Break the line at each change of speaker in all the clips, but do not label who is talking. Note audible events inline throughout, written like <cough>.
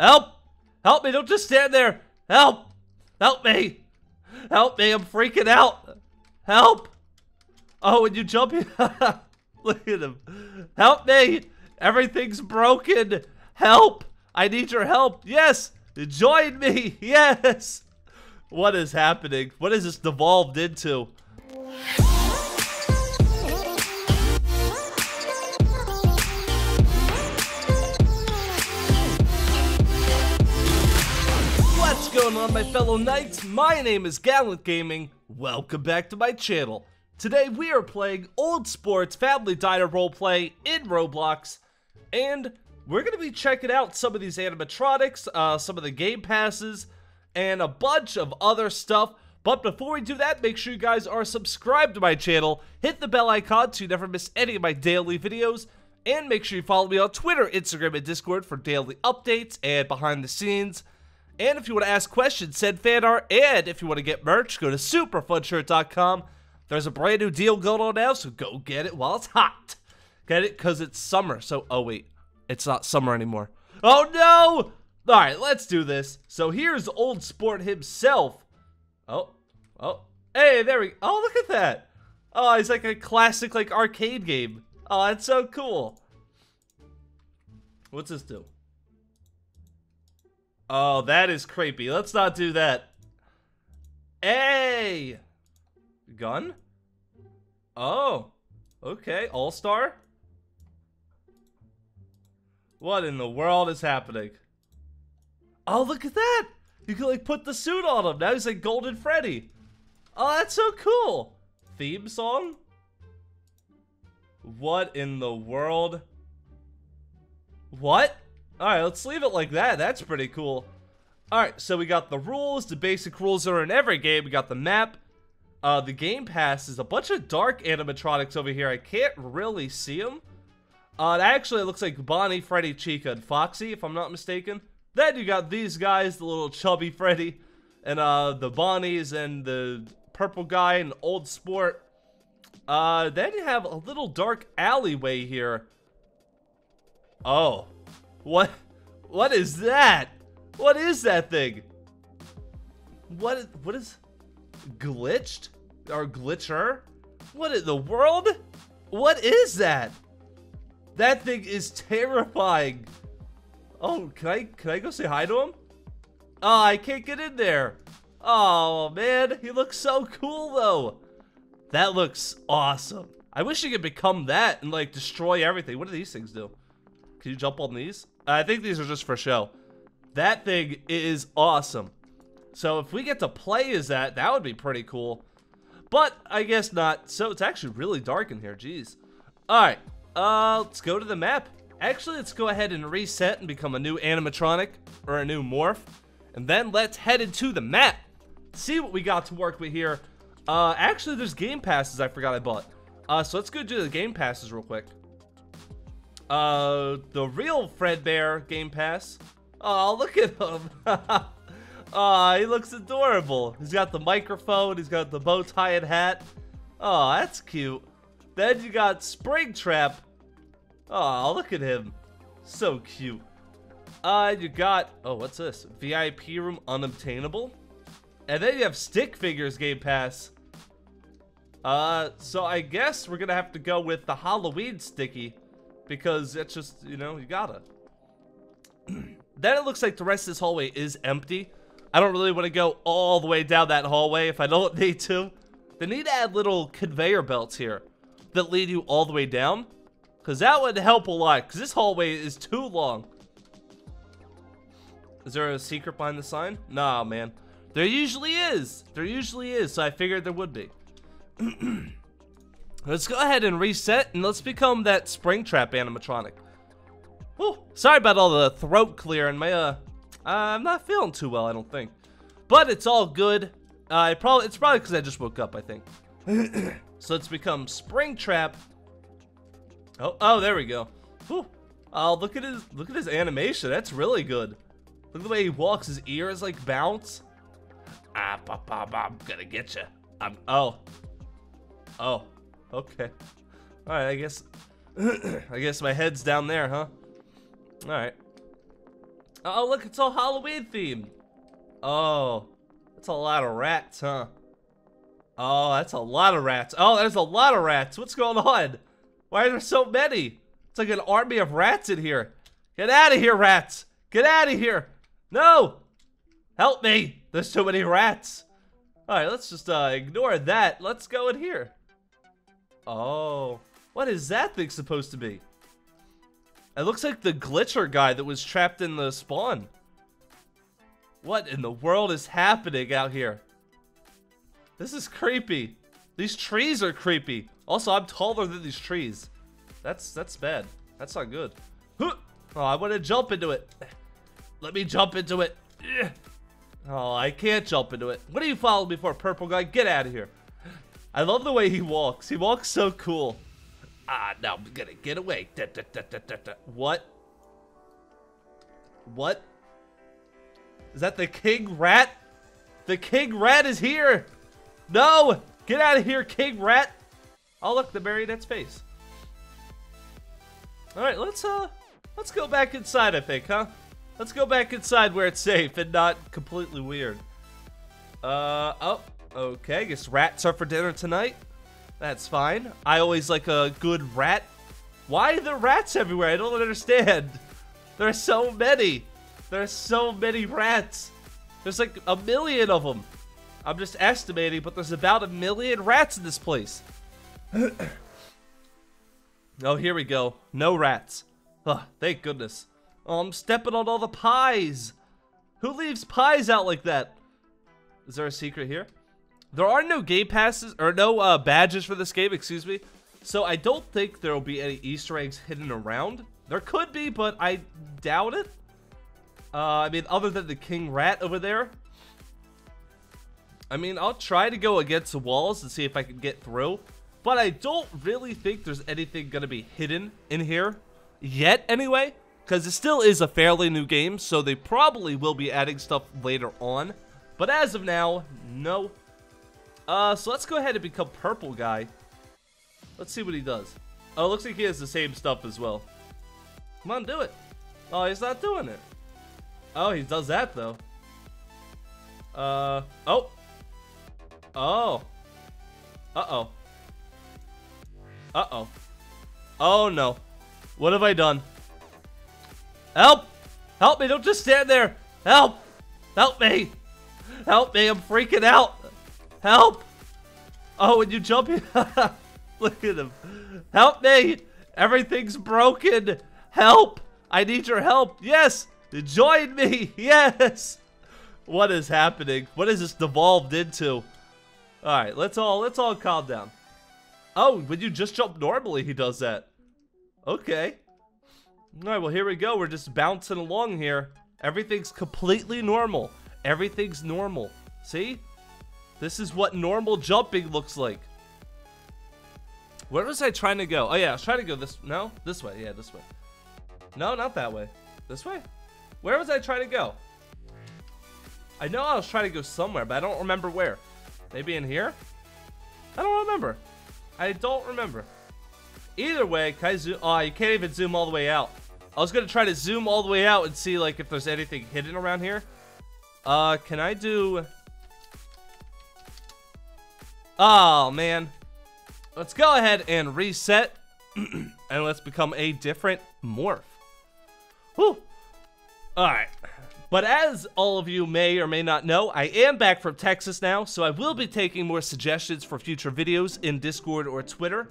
Help! Help me! Don't just stand there! Help! Help me! Help me! I'm freaking out! Help! Oh, and you jump in. <laughs> Look at him. Help me! Everything's broken! Help! I need your help! Yes! Join me! <laughs> Yes! What is happening? What is this devolved into? On my fellow knights? My name is Gallant Gaming. Welcome back to my channel. Today we are playing Old Sports Family Diner Roleplay in Roblox. And we're going to be checking out some of these animatronics, uh, some of the game passes, and a bunch of other stuff. But before we do that, make sure you guys are subscribed to my channel, hit the bell icon so you never miss any of my daily videos, and make sure you follow me on Twitter, Instagram, and Discord for daily updates and behind the scenes. And if you want to ask questions, send fan art. And if you want to get merch, go to superfunshirt.com. There's a brand new deal going on now, so go get it while it's hot. Get it? Because it's summer. So, oh wait, it's not summer anymore. Oh no! All right, let's do this. So here's Old Sport himself. Oh, oh, hey, there we go. Oh, look at that. Oh, it's like a classic, like, arcade game. Oh, that's so cool. What's this do? Oh, that is creepy. Let's not do that. Hey! Gun? Oh. Okay, All-Star? What in the world is happening? Oh, look at that! You can, like, put the suit on him. Now he's like Golden Freddy. Oh, that's so cool. Theme song? What in the world? What? Alright, let's leave it like that. That's pretty cool. Alright, so we got the rules. The basic rules are in every game. We got the map. Uh, the game pass is a bunch of dark animatronics over here. I can't really see them. Uh, it actually looks like Bonnie, Freddy, Chica, and Foxy, if I'm not mistaken. Then you got these guys, the little chubby Freddy, and uh, the Bonnies, and the purple guy, and Old Sport. Uh, then you have a little dark alleyway here. Oh. What? What is that? What is that thing? What? What is? Glitched? Or glitcher? What in the world? What is that? That thing is terrifying. Oh, can I can I go say hi to him? Oh, I can't get in there. Oh man, he looks so cool though. That looks awesome. I wish you could become that and like destroy everything. What do these things do? Can you jump on these? I think these are just for show. That thing is awesome. So if we get to play as that, that would be pretty cool. But I guess not. So it's actually really dark in here. Jeez. All right. Uh, let's go to the map. Actually, let's go ahead and reset and become a new animatronic or a new morph. And then let's head into the map. See what we got to work with here. Uh, actually, there's game passes I forgot I bought. Uh, so let's go do the game passes real quick. Uh, the real Fredbear Game Pass. Oh, look at him. <laughs> oh, he looks adorable. He's got the microphone. He's got the bow tie and hat. Oh, that's cute. Then you got Springtrap. Oh, look at him. So cute. Uh, you got, oh, what's this? VIP room unobtainable. And then you have Stick Figures Game Pass. Uh, so I guess we're gonna have to go with the Halloween Sticky because it's just, you know, you gotta. <clears throat> then it looks like the rest of this hallway is empty. I don't really want to go all the way down that hallway if I don't <laughs> need to. They need to add little conveyor belts here that lead you all the way down. Because that would help a lot. Because this hallway is too long. Is there a secret behind the sign? Nah, man. There usually is. There usually is. So I figured there would be. <clears throat> Let's go ahead and reset and let's become that Springtrap animatronic. Oh, sorry about all the throat clearing. My, uh, I'm not feeling too well, I don't think. But it's all good. Uh, I probably It's probably because I just woke up, I think. <clears throat> so let's become Springtrap. Oh, oh, there we go. Oh, look at his, look at his animation. That's really good. Look at the way he walks. His ears like bounce. Ah, papa, I'm gonna get you. I'm, oh. Oh. Okay. Alright, I guess... <clears throat> I guess my head's down there, huh? Alright. Oh, look, it's all Halloween themed. Oh, that's a lot of rats, huh? Oh, that's a lot of rats. Oh, there's a lot of rats. What's going on? Why are there so many? It's like an army of rats in here. Get out of here, rats. Get out of here. No. Help me. There's too many rats. All right, let's just uh, ignore that. Let's go in here. Oh, what is that thing supposed to be? It looks like the glitcher guy that was trapped in the spawn. What in the world is happening out here? This is creepy. These trees are creepy. Also, I'm taller than these trees. That's that's bad. That's not good. Oh, I want to jump into it. Let me jump into it. Oh, I can't jump into it. What are you following me for, purple guy? Get out of here. I love the way he walks. He walks so cool. Ah, now I'm gonna get away. Da, da, da, what? What? Is that the king rat? The king rat is here! No! Get out of here, king rat! Oh look, the marionette's face. Alright, let's uh let's go back inside, I think, huh? Let's go back inside where it's safe and not completely weird. Uh oh, okay, guess rats are for dinner tonight. That's fine. I always like a good rat. Why are there rats everywhere? I don't understand. <laughs> There are so many. There are so many rats. There's like a million of them. I'm just estimating, but there's about a million rats in this place. <coughs> oh, here we go. No rats. Oh, thank goodness. Oh, I'm stepping on all the pies. Who leaves pies out like that? Is there a secret here? There are no game passes, or no uh, badges for this game, excuse me. So I don't think there will be any Easter eggs hidden around. There could be, but I doubt it. Uh, I mean, other than the king rat over there. I mean, I'll try to go against the walls and see if I can get through. But I don't really think there's anything going to be hidden in here yet, anyway. Because it still is a fairly new game, so they probably will be adding stuff later on. But as of now, no. Uh, so let's go ahead and become purple guy. Let's see what he does. Oh, looks like he has the same stuff as well. Come on, do it. Oh, he's not doing it. Oh, he does that, though. Uh, oh. Oh. Uh-oh. Uh-oh. Oh, no. What have I done? Help! Help me, don't just stand there! Help! Help me! Help me, I'm freaking out! Help! Oh, when you jump in, <laughs> look at him. Help me! Everything's broken! Help! I need your help! Yes! Join me! <laughs> Yes! What is happening? What is this devolved into? Alright, let's all let's all calm down. Oh, when you just jump normally, he does that. Okay. Alright, well here we go. We're just bouncing along here. Everything's completely normal. Everything's normal. See? This is what normal jumping looks like. Where was I trying to go? Oh yeah, I was trying to go this, no? This way, yeah, this way. No, not that way. This way? Where was I trying to go? I know I was trying to go somewhere, but I don't remember where. Maybe in here? I don't remember. I don't remember. Either way, can I zoom? Oh, you can't even zoom all the way out. I was gonna try to zoom all the way out and see like if there's anything hidden around here. Uh, can I do... Oh, man. Let's go ahead and reset. <clears throat> and let's become a different morph. Whew. Alright. But as all of you may or may not know, I am back from Texas now, so I will be taking more suggestions for future videos in Discord or Twitter.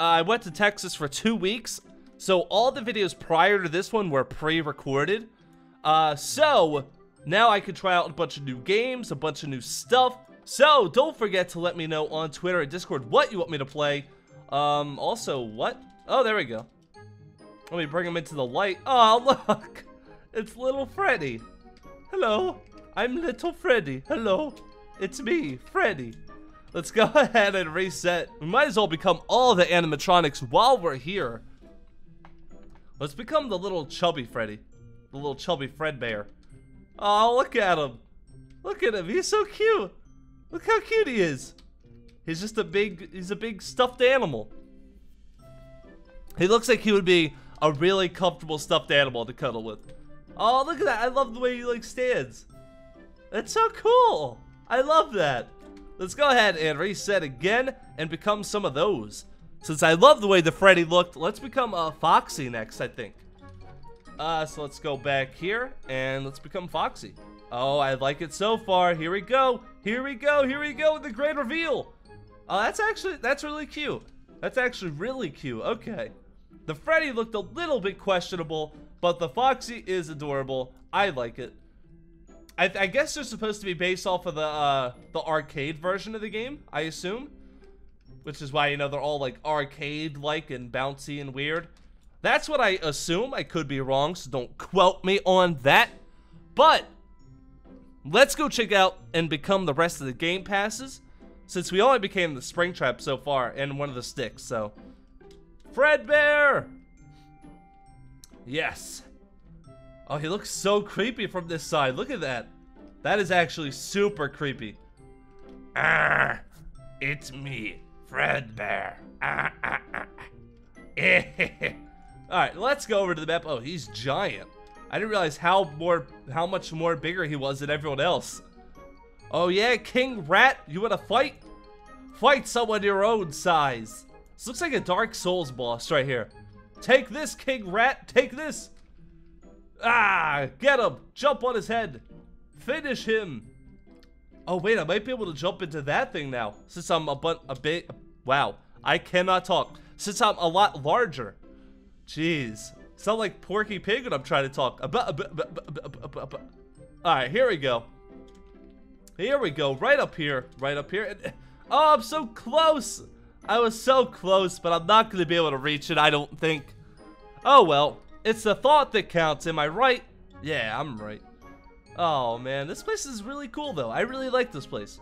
Uh, I went to Texas for two weeks, so all the videos prior to this one were pre-recorded. Uh, so, now I can try out a bunch of new games, a bunch of new stuff, so, don't forget to let me know on Twitter and Discord what you want me to play. Um, also, what? Oh, there we go. Let me bring him into the light. Oh, <laughs> look! It's little Freddy. Hello, I'm little Freddy. Hello, it's me, Freddy. Let's go <laughs> ahead and reset. We might as well become all the animatronics while we're here. Let's become the little chubby Freddy. The little chubby Fredbear. Oh, look at him. Look at him, he's so cute. Look how cute he is. He's just a big, he's a big stuffed animal. He looks like he would be a really comfortable stuffed animal to cuddle with. Oh, look at that. I love the way he like stands. That's so cool. I love that. Let's go ahead and reset again and become some of those. Since I love the way the Freddy looked, let's become a Foxy next, I think. Uh, so let's go back here and let's become Foxy. Oh, I like it so far. Here we go. Here we go. Here we go with the great reveal. Oh, that's actually, that's really cute. That's actually really cute. Okay. The Freddy looked a little bit questionable, but the Foxy is adorable. I like it. I, I guess they're supposed to be based off of the uh, the arcade version of the game, I assume. Which is why, you know, they're all like arcade-like and bouncy and weird. That's what I assume. I could be wrong, so don't quote me on that. But let's go check out and become the rest of the game passes. Since we only became the Springtrap so far and one of the sticks, so. Fredbear! Yes. Oh, he looks so creepy from this side. Look at that. That is actually super creepy. Ah, it's me, Fredbear. Ah, ah, ah. <laughs> Alright, let's go over to the map. Oh, he's giant. I didn't realize how more, how much more bigger he was than everyone else. Oh yeah, King Rat, you wanna fight? Fight someone your own size. This looks like a Dark Souls boss right here. Take this, King Rat, take this. Ah, get him. Jump on his head. Finish him. Oh, wait, I might be able to jump into that thing now. Since I'm a, but a bit, wow. I cannot talk. Since I'm a lot larger. Jeez. Sound like Porky Pig when I'm trying to talk. Alright, here we go. Here we go. Right up here. Right up here. Oh, I'm so close. I was so close, but I'm not going to be able to reach it, I don't think. Oh, well. It's the thought that counts, am I right? Yeah, I'm right. Oh, man. This place is really cool, though. I really like this place.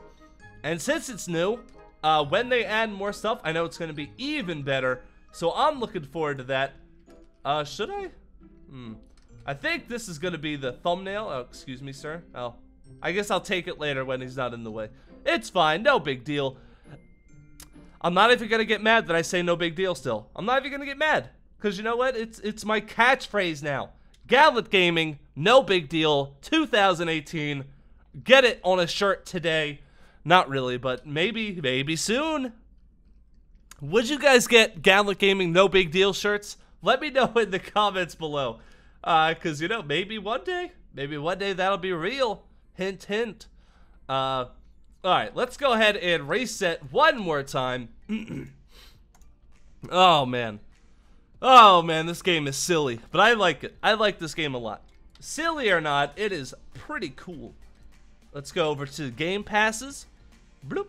And since it's new, uh, when they add more stuff, I know it's going to be even better. So I'm looking forward to that. Uh, should I? Hmm. I think this is going to be the thumbnail. Oh, excuse me, sir. Oh, I guess I'll take it later when he's not in the way. It's fine. No big deal. I'm not even going to get mad that I say no big deal still. I'm not even going to get mad. Because you know what? It's, it's my catchphrase now. Gallant Gaming, no big deal. 2018. Get it on a shirt today. Not really, but maybe, maybe soon. Would you guys get Gallant Gaming no big deal shirts? Let me know in the comments below. Uh, cause you know, maybe one day, maybe one day that'll be real. Hint, hint. Uh, alright, let's go ahead and reset one more time. <clears throat> oh, man. Oh, man, this game is silly. But I like it. I like this game a lot. Silly or not, it is pretty cool. Let's go over to game passes. Bloop.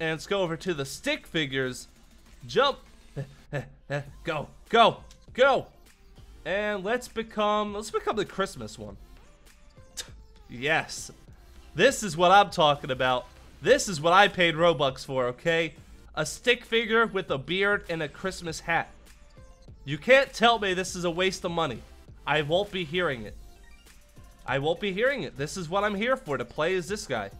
And let's go over to the stick figures. Jump. <laughs> go. Go. Go. And let's become, let's become the Christmas one. <laughs> yes. This is what I'm talking about. This is what I paid Robux for, okay? A stick figure with a beard and a Christmas hat. You can't tell me this is a waste of money. I won't be hearing it. I won't be hearing it. This is what I'm here for, to play as this guy.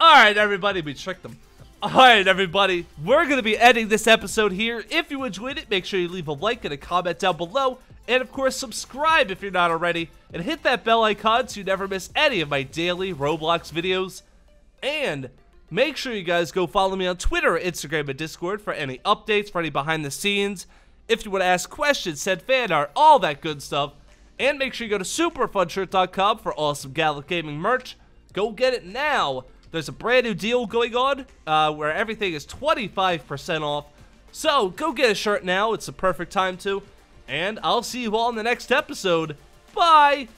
Alright, everybody, we tricked them. Alright, everybody, we're going to be ending this episode here. If you enjoyed it, make sure you leave a like and a comment down below. And of course, subscribe if you're not already, and hit that bell icon so you never miss any of my daily Roblox videos. And make sure you guys go follow me on Twitter, Instagram, and Discord for any updates, for any behind the scenes. If you want to ask questions, send fan art, all that good stuff. And make sure you go to superfunshirt.com for awesome Gallant Gaming merch. Go get it now. There's a brand new deal going on uh, where everything is 25% off. So go get a shirt now. It's the perfect time to. And I'll see you all in the next episode. Bye!